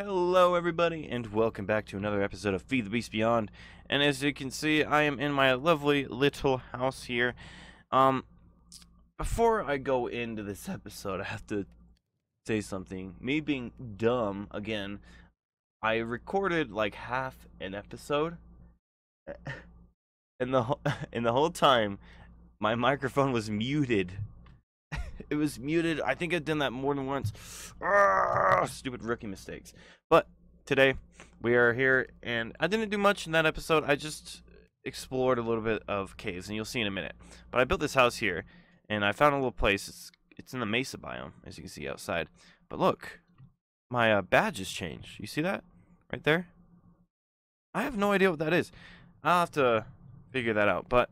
Hello, everybody, and welcome back to another episode of Feed the Beast Beyond. And as you can see, I am in my lovely little house here. Um, before I go into this episode, I have to say something. Me being dumb again, I recorded like half an episode, and the and the whole time, my microphone was muted. It was muted. I think I've done that more than once. Ah, stupid rookie mistakes. But today we are here, and I didn't do much in that episode. I just explored a little bit of caves, and you'll see in a minute. But I built this house here, and I found a little place. It's it's in the mesa biome, as you can see outside. But look, my uh, badge has changed. You see that right there? I have no idea what that is. I'll have to figure that out. But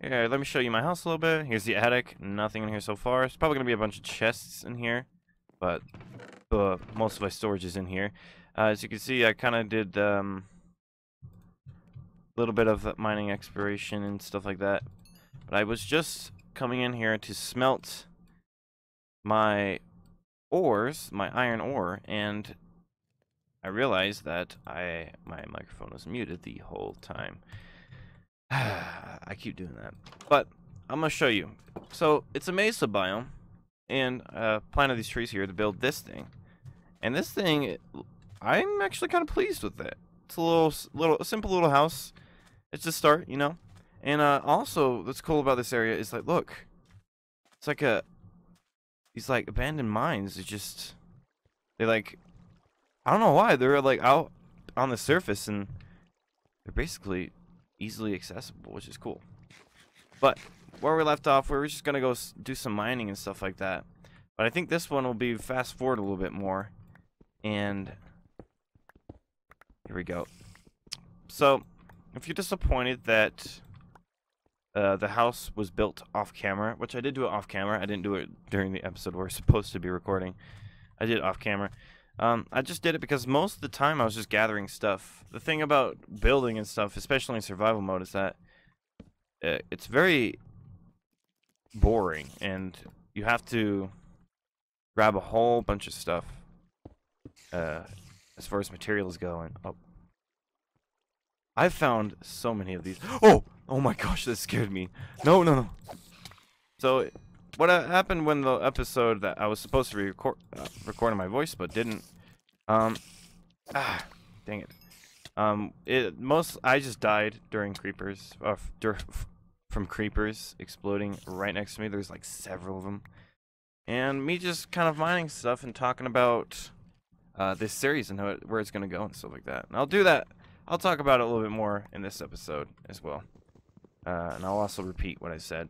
here, let me show you my house a little bit. Here's the attic. Nothing in here so far. It's probably gonna be a bunch of chests in here, but uh, most of my storage is in here. Uh, as you can see, I kind of did um, a little bit of mining exploration and stuff like that. But I was just coming in here to smelt my ores, my iron ore, and I realized that I my microphone was muted the whole time. I keep doing that. But I'm going to show you. So, it's a mesa biome, and uh, planted these trees here to build this thing. And this thing, I'm actually kind of pleased with it. It's a little, little, a simple little house. It's a start, you know. And uh, also, what's cool about this area is like, look, it's like a, these like abandoned mines. It's just, they like, I don't know why they're like out on the surface and they're basically easily accessible, which is cool. But where we left off, we were just gonna go do some mining and stuff like that. But I think this one will be fast forward a little bit more. And here we go. So, if you're disappointed that uh, the house was built off camera, which I did do it off camera. I didn't do it during the episode we're supposed to be recording. I did it off camera. Um, I just did it because most of the time I was just gathering stuff. The thing about building and stuff, especially in survival mode, is that uh, it's very boring, and you have to grab a whole bunch of stuff uh, as far as materials go. And oh, I've found so many of these. Oh, oh my gosh, that scared me. No, no, no. So what happened when the episode that I was supposed to be record uh, recording my voice but didn't um ah dang it. Um it most I just died during creepers uh, dur from creepers exploding right next to me. There's like several of them and me just kind of mining stuff and talking about uh, this series and how it, where it's gonna go and stuff like that. And I'll do that I'll talk about it a little bit more in this episode as well. Uh, and I'll also repeat what I said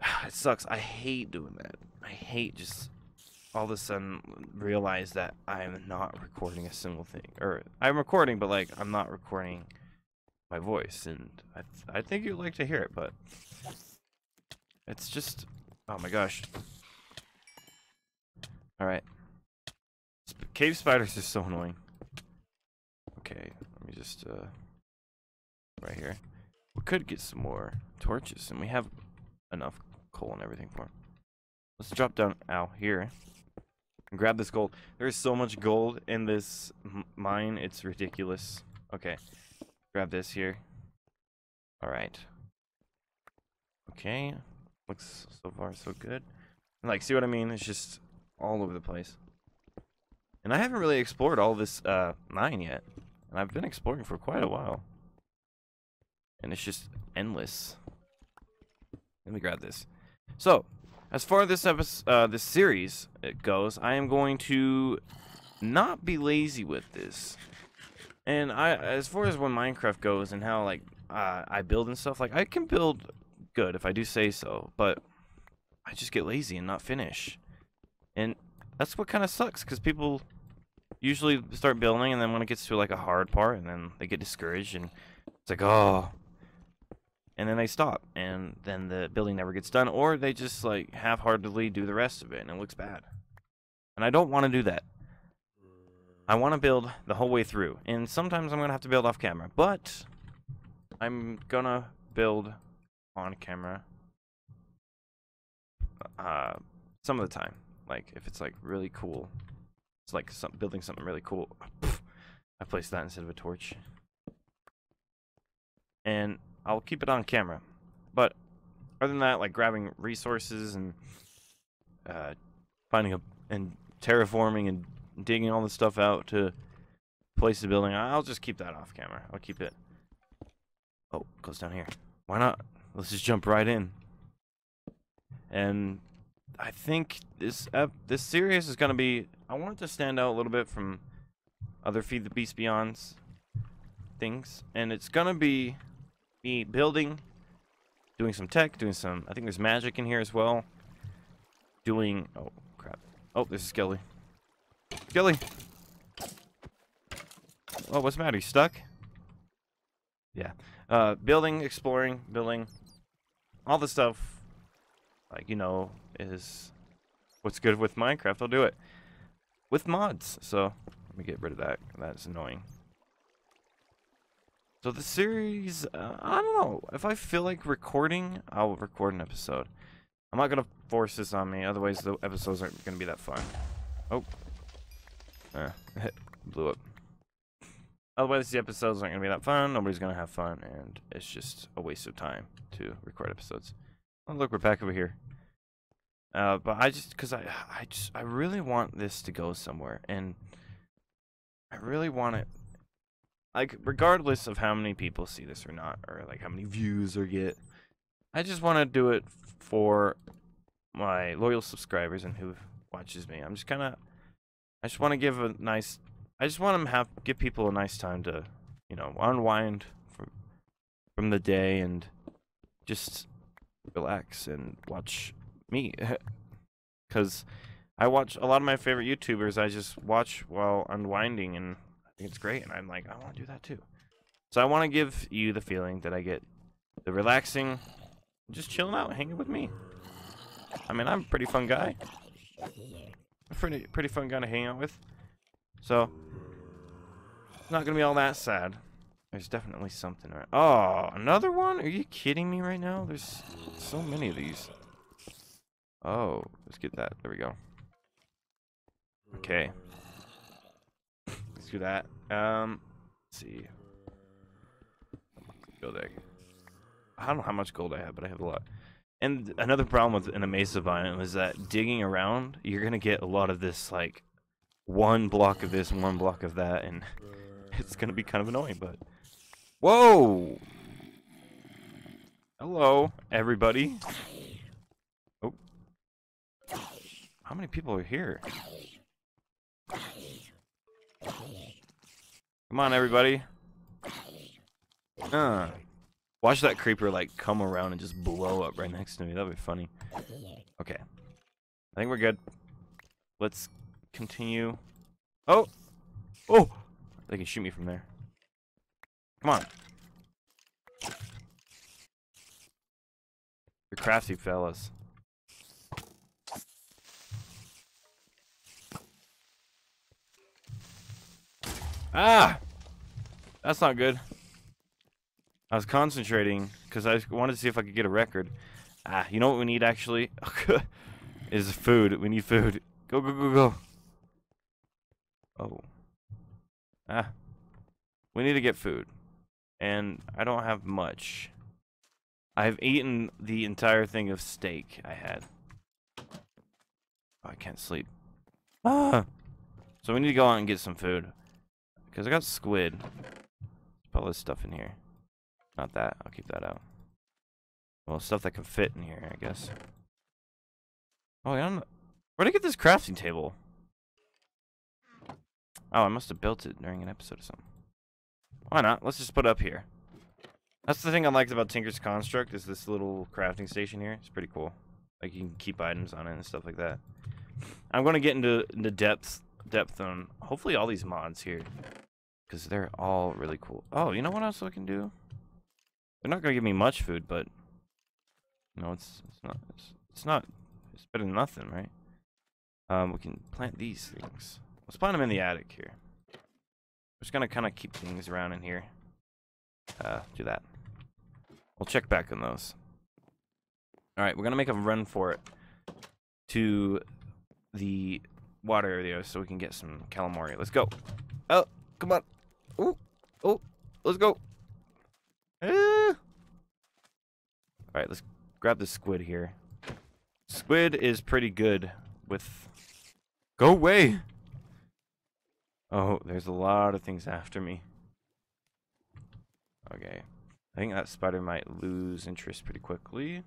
it sucks. I hate doing that. I hate just all of a sudden realize that I'm not recording a single thing. Or I'm recording, but like I'm not recording my voice, and I th I think you'd like to hear it, but it's just oh my gosh. All right, Sp cave spiders are so annoying. Okay, let me just uh right here. We could get some more torches, and we have enough coal and everything for him. Let's drop down out here and grab this gold. There's so much gold in this mine, it's ridiculous. Okay, grab this here. All right. Okay, looks so far so good. Like, see what I mean? It's just all over the place. And I haven't really explored all this uh, mine yet. And I've been exploring for quite a while. And it's just endless. Let me grab this. So, as far as this episode, uh, this series it goes, I am going to not be lazy with this. And I, as far as when Minecraft goes and how like uh, I build and stuff, like I can build good if I do say so, but I just get lazy and not finish. And that's what kind of sucks because people usually start building and then when it gets to like a hard part and then they get discouraged and it's like, oh, and then they stop and then the building never gets done or they just like half-heartedly do the rest of it and it looks bad and i don't want to do that i want to build the whole way through and sometimes i'm gonna have to build off camera but i'm gonna build on camera uh some of the time like if it's like really cool It's like some, building something really cool. I placed that instead of a torch. And I'll keep it on camera. But other than that, like grabbing resources and uh, finding a and terraforming and digging all the stuff out to place the building, I'll just keep that off camera. I'll keep it. Oh, goes down here. Why not? Let's just jump right in. And I think this this series is gonna be. I want it to stand out a little bit from other Feed the Beast Beyonds things, and it's gonna be me building, doing some tech, doing some. I think there's magic in here as well. Doing. Oh crap! Oh, this is Skelly. Skelly. Oh, what's the matter? You stuck? Yeah. Uh, building, exploring, building, all the stuff. Like you know, is what's good with Minecraft. I'll do it with mods. So let me get rid of that. That's annoying. So the series, uh, I don't know. If I feel like recording, I'll record an episode. I'm not gonna force this on me, otherwise the episodes aren't gonna be that fun. Oh, uh, blew up. Otherwise the episodes aren't gonna be that fun. Nobody's gonna have fun, and it's just a waste of time to record episodes. Oh, look, we're back over here. Uh, but I just, cause I, I just, I really want this to go somewhere, and I really want it, like, regardless of how many people see this or not, or like how many views or get, I just want to do it for my loyal subscribers and who watches me. I'm just kind of, I just want to give a nice, I just want to have give people a nice time to, you know, unwind from from the day and just relax and watch me because I watch a lot of my favorite YouTubers. I just watch while unwinding, and think it's great. And I'm like, I want to do that too. So I want to give you the feeling that I get the relaxing, just chilling out, hanging with me. I mean, I'm a pretty fun guy. Pretty pretty fun guy to hang out with. So it's not gonna be all that sad. There's definitely something around. Oh, another one? Are you kidding me right now? There's so many of these. Oh, let's get that. There we go. Okay. Do that. Um, let's see. Gold. I don't know how much gold I have, but I have a lot. And another problem with an Mesa biome is that digging around, you're gonna get a lot of this like one block of this, one block of that, and it's gonna be kind of annoying. But whoa, hello everybody. Oh, how many people are here? Come on, everybody. Uh, watch that creeper like come around and just blow up right next to me. That'd be funny. Okay, I think we're good. Let's continue. Oh, oh, they can shoot me from there. Come on. You're crafty fellas. Ah! That's not good. I was concentrating because I wanted to see if I could get a record. Ah, you know what we need actually? is food. We need food. Go, go, go, go. Oh. Ah. We need to get food. And I don't have much. I've eaten the entire thing of steak I had. Oh, I can't sleep. Ah. So we need to go out and get some food. Because I got squid. Put all this stuff in here. Not that. I'll keep that out. Well, stuff that can fit in here, I guess. Oh, I don't. Where'd I get this crafting table? Oh, I must have built it during an episode or something. Why not? Let's just put it up here. That's the thing I liked about Tinker's Construct is this little crafting station here. It's pretty cool. Like you can keep items on it and stuff like that. I'm going to get into the depth depth on hopefully all these mods here because they're all really cool. Oh, you know what else I can do? They're not going to give me much food, but no, it's it's not it's, it's not it's better than nothing, right? Um, we can plant these things. Let's plant them in the attic here. We're just gonna kind of keep things around in here. Uh, do that. We'll check back on those. All right, we're gonna make a run for it to the water area so we can get some calamari. Let's go. Oh, come on. Oh, oh, let's go. Ah. All right, let's grab the squid here. Squid is pretty good with... Go away! Oh, there's a lot of things after me. Okay. I think that spider might lose interest pretty quickly.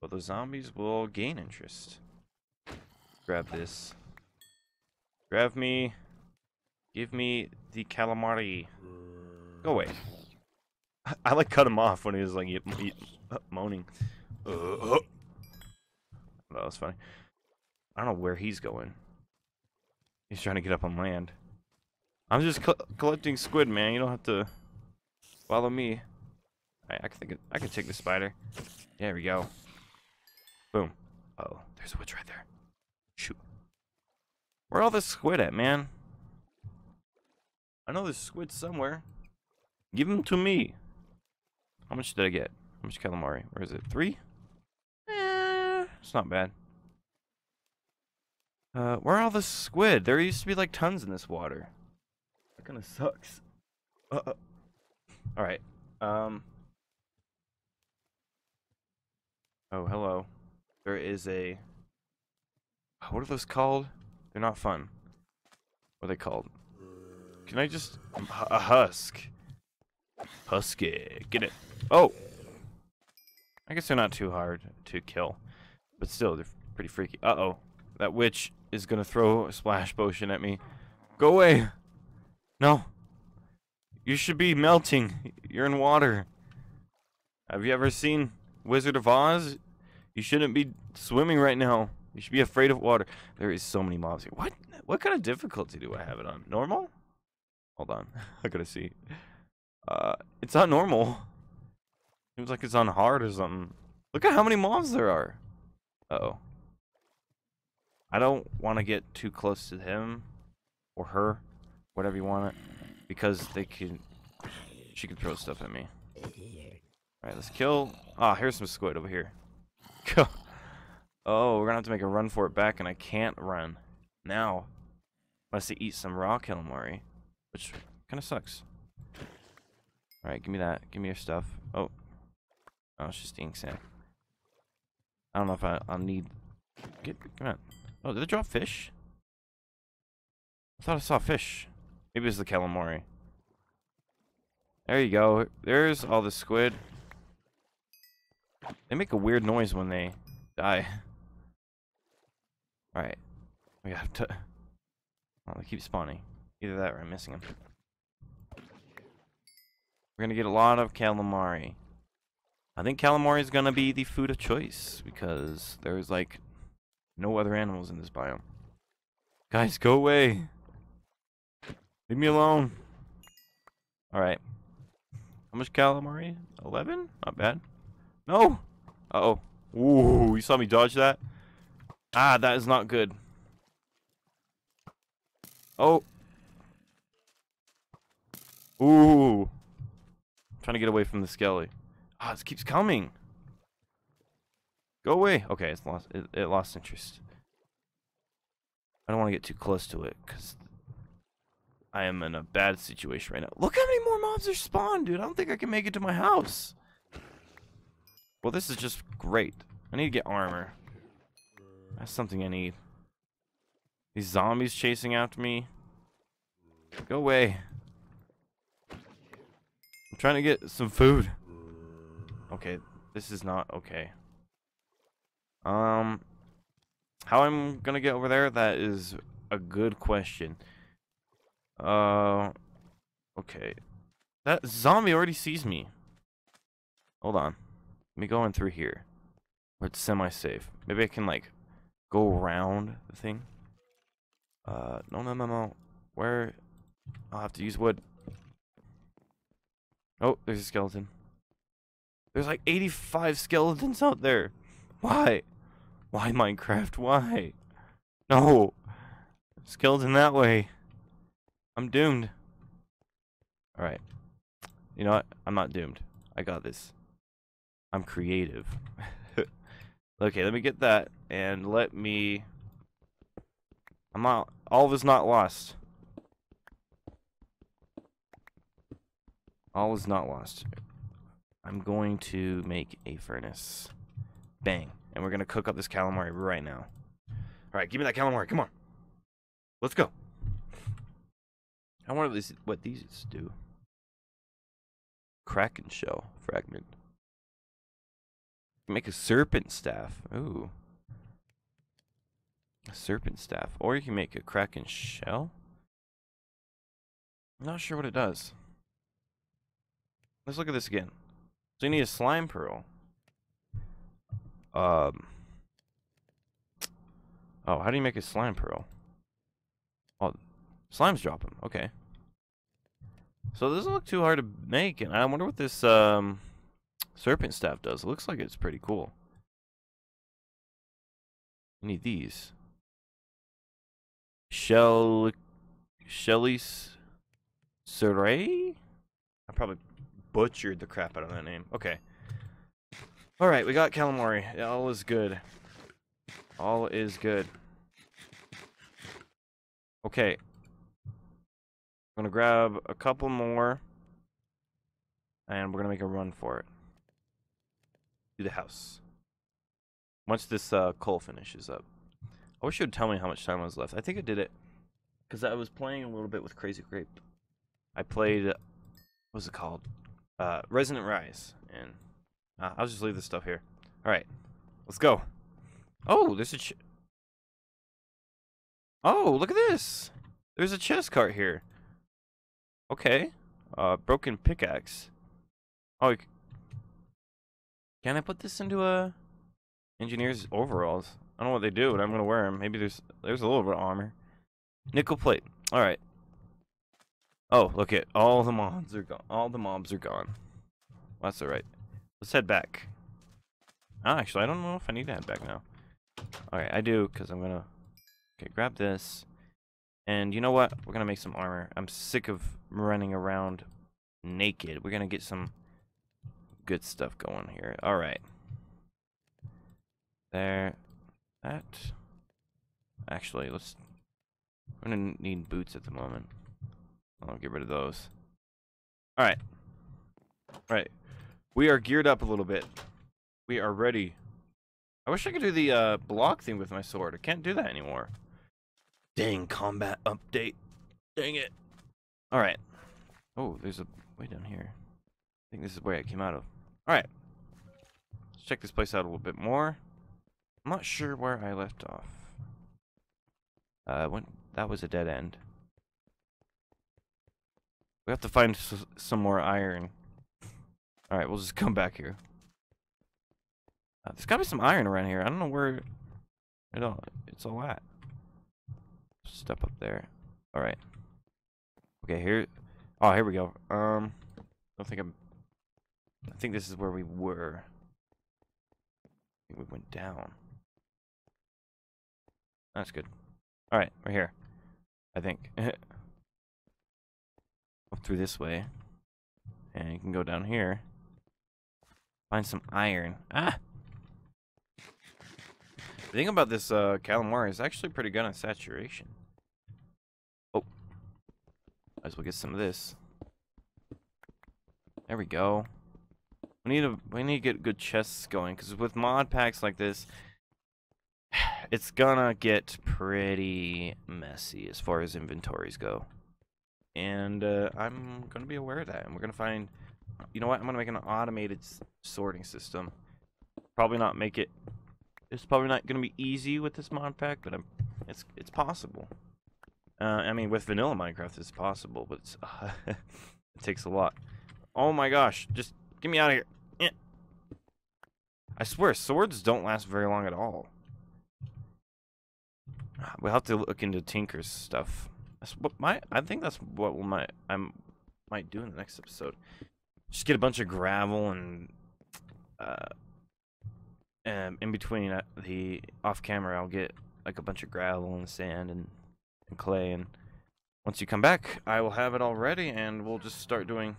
But the zombies will gain interest. Grab this. Grab me. Give me the calamari. Go away. I, like cut him off when he was like uh, moaning. Uh, that was funny. I don't know where he's going. He's trying to get up on land. I'm just co collecting squid, man. You don't have to follow me. Right, I can think I can take the spider. There we go. Boom. Uh oh, there's a witch right there. Shoot. Where all this squid at, man? I know there's squid somewhere. Give them to me. How much did I get? How much calamari? Where is it? Three? Eh, it's not bad. Uh, where are all the squid? There used to be like tons in this water. That kind of sucks. Uh, uh. All right. Um. Oh, hello. There is a. What are those called? They're not fun. What are they called? Can I just a husk? Husky, get it? Oh. I guess they're not too hard to kill, but still, they're pretty freaky. Uh oh, that witch is gonna throw a splash potion at me. Go away. No. You should be melting. You're in water. Have you ever seen Wizard of Oz? You shouldn't be swimming right now. You should be afraid of water. There is so many mobs here. What? What kind of difficulty do I have it on? Normal? Hold on. I gotta see. Uh, it's not normal. Seems like it's on hard or something. Look at how many mobs there are. Uh oh I don't want to get too close to him or her, whatever you want it, because they can. She can throw stuff at me. All right, let's kill. Ah, here's some squid over here. oh, we're gonna have to make a run for it back, and I can't run now unless they eat some raw calamari, which kind of sucks. All right, give me that. Give me your stuff. Oh, oh, it's just ink sand. I don't know if I, I'll need. Get, come on. Oh, did it drop fish? I thought I saw fish. Maybe it's the calamari. There you go. There's all the squid. They make a weird noise when they die. Alright. We have to... Oh, they keep spawning. Either that or I'm missing them. We're gonna get a lot of calamari. I think calamari is gonna be the food of choice because there's like no other animals in this biome. Guys, go away. Leave me alone. Alright. How much calamari? 11? Not bad. No! Uh oh Ooh, you saw me dodge that? Ah, that is not good. Oh. Ooh. I'm trying to get away from the skelly. Ah, oh, this keeps coming. Go away. Okay, it's lost. It, it lost interest. I don't want to get too close to it because I am in a bad situation right now. Look how many more mobs are spawned, dude. I don't think I can make it to my house. Well, this is just great. I need to get armor. That's something I need. These zombies chasing after me. Go away. Trying to get some food. Okay, this is not okay. Um, how I'm gonna get over there? That is a good question. Uh, okay. That zombie already sees me. Hold on. Let me go in through here. It's semi-safe. Maybe I can, like, go around the thing. Uh, no, no, no, no. Where? I'll have to use wood. Oh, there's a skeleton. There's like 85 skeletons out there. Why? Why Minecraft? Why? No. Skeleton that way. I'm doomed. Alright. You know what? I'm not doomed. I got this. I'm creative. okay, let me get that and let me I'm not. All of is not lost. All is not lost. I'm going to make a furnace. Bang. And we're going to cook up this calamari right now. Alright, give me that calamari. Come on. Let's go. I wonder what these, what these do. Kraken shell fragment. Make a serpent staff. Ooh. A serpent staff. Or you can make a kraken shell. I'm not sure what it does. Let's look at this again. So you need a slime pearl. Um. Oh, how do you make a slime pearl? Oh, slimes drop them. Okay. So this doesn't look too hard to make, and I wonder what this um serpent staff does. It looks like it's pretty cool. You need these. Shell Shelly's Saray? I probably butchered the crap out of that name. Okay. Alright, we got calamari. All is good. All is good. Okay. I'm gonna grab a couple more. And we're gonna make a run for it. To the house. Once this uh, coal finishes up. I wish you would tell me how much time was left. I think I did it. Because I was playing a little bit with Crazy Grape. I played... What was it called? Uh, Resonant Rise. And uh, I'll just leave this stuff here. Alright. Let's go. Oh, there's a... Oh, look at this. There's a chest cart here. Okay. Uh, broken pickaxe. Oh, can I put this into a engineer's overalls? I don't know what they do, but I'm gonna wear them. Maybe there's there's a little bit of armor. Nickel plate. All right. Oh, look at all the mobs are gone. All the mobs are gone. Well, that's all right. Let's head back. Oh, actually, I don't know if I need to head back now. All right, I do because I'm gonna. Okay, grab this. And you know what? We're gonna make some armor. I'm sick of running around naked. We're gonna get some good stuff going here. Alright. There. That. Actually, let's... I'm gonna need boots at the moment. I'll get rid of those. Alright. Alright. We are geared up a little bit. We are ready. I wish I could do the uh, block thing with my sword. I can't do that anymore. Dang, combat update. Dang it. Alright. Oh, there's a way down here. I think this is where I came out of. Alright. Let's check this place out a little bit more. I'm not sure where I left off. Uh, when that was a dead end. We have to find some more iron. Alright, we'll just come back here. Uh, there's gotta be some iron around here. I don't know where it all, it's all at. Step up there. Alright. Okay, here. Oh, here we go. Um, I don't think I'm. I think this is where we were. I think we went down. That's good. Alright, we're here. I think. Through this way. And you can go down here. Find some iron. Ah! The thing about this uh, calamari is actually pretty good on saturation. Oh. Might as well get some of this. There we go. We need a we need to get good chests going because with mod packs like this, it's gonna get pretty messy as far as inventories go. And uh, I'm gonna be aware of that, and we're gonna find. You know what? I'm gonna make an automated sorting system. Probably not make it. It's probably not gonna be easy with this mod pack, but I'm, it's it's possible. Uh, I mean, with vanilla Minecraft, it's possible, but uh, it takes a lot. Oh my gosh, just get me out of here. Eh. I swear, swords don't last very long at all. We'll have to look into Tinker's stuff. That's what my I think that's what might I might do in the next episode. Just get a bunch of gravel and uh um, in between uh, the off camera I'll get like a bunch of gravel and sand and, and clay and once you come back I will have it all ready and we'll just start doing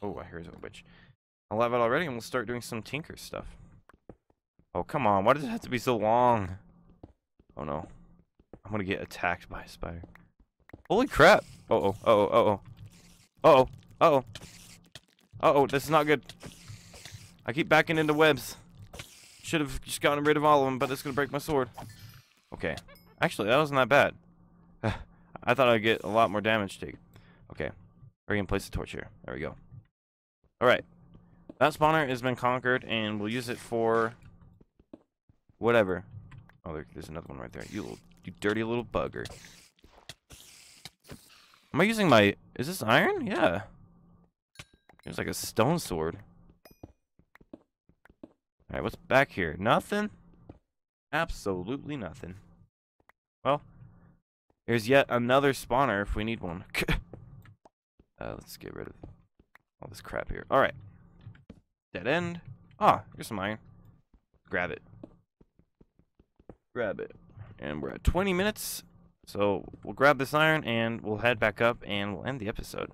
Oh, I hear a witch. I'll have it already and we'll start doing some Tinker stuff. Oh, come on. Why does it have to be so long? Oh, no. I'm gonna get attacked by a spider. Holy crap! Uh oh, uh oh, uh oh. Uh oh, uh oh. Uh oh, this is not good. I keep backing into webs. Should have just gotten rid of all of them, but it's gonna break my sword. Okay. Actually, that wasn't that bad. I thought I'd get a lot more damage taken. Okay. We're gonna place the torch here. There we go. Alright. That spawner has been conquered, and we'll use it for whatever. Oh, there, there's another one right there. You little, you dirty little bugger. Am I using my... Is this iron? Yeah. There's like a stone sword. Alright, what's back here? Nothing? Absolutely nothing. Well, there's yet another spawner if we need one. uh, let's get rid of all this crap here. Alright. Dead end. Ah, here's some iron. Grab it. Grab it. And we're at 20 minutes. So we'll grab this iron and we'll head back up and we'll end the episode.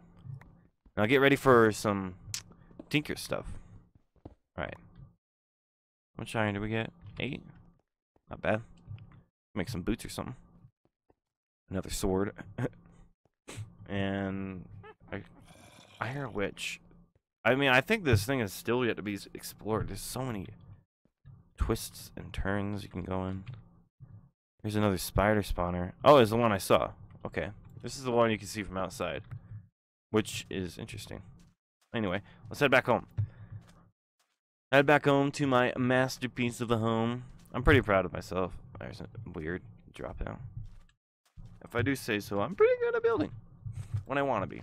Now get ready for some tinker stuff. Alright. How much iron do we get? Eight? Not bad. Make some boots or something. Another sword. and I, Iron Witch. I mean, I think this thing is still yet to be explored. There's so many twists and turns you can go in. Here's another spider spawner. Oh, it's the one I saw. Okay. This is the one you can see from outside. Which is interesting. Anyway, let's head back home. Head back home to my masterpiece of a home. I'm pretty proud of myself. There's a weird dropout. If I do say so, I'm pretty good at building. When I want to be.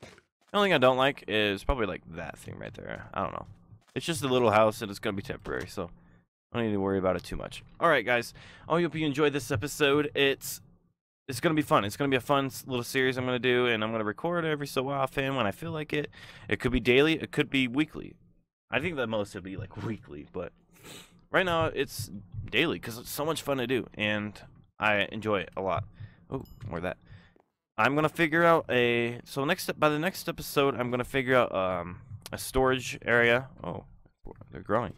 The only thing I don't like is probably like that thing right there. I don't know. It's just a little house and it's going to be temporary, so Don't need to worry about it too much. Alright, guys. I hope you enjoyed this episode. It's it's to be fun. It's to be a fun little series I'm to do, and I'm to record every so often when I feel like it. It could be daily. It could be weekly. I think the most would be like weekly, but right now it's daily because it's so much fun to do, and I enjoy it a lot. Oh, more that. I'm gonna figure out a so next by the next episode I'm gonna figure out um a storage area. Oh, they're growing.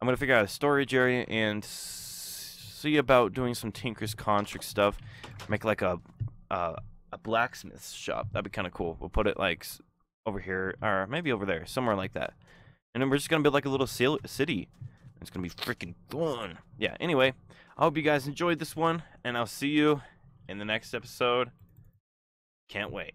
I'm gonna figure out a storage area and see about doing some Tinker's Construct stuff. Make like a uh, a blacksmith shop. That'd be kind of cool. We'll put it like over here or maybe over there, somewhere like that. And then we're just gonna build like a little city. It's gonna be freaking fun. Yeah. Anyway, I hope you guys enjoyed this one, and I'll see you in the next episode. Can't wait.